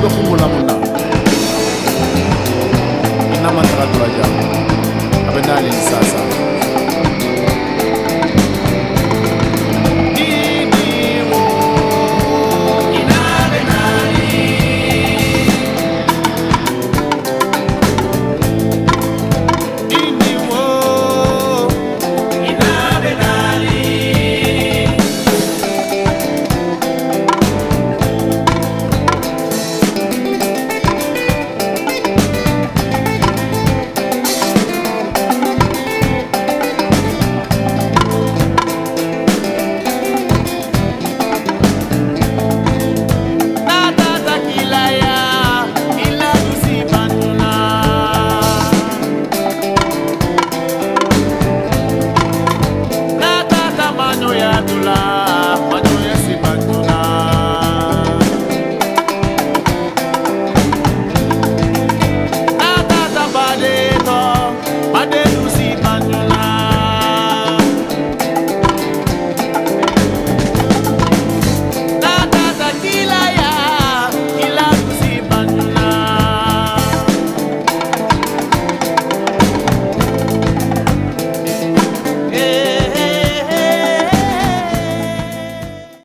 ndo fungula muntango ina mantra tulajao abe nali sasa.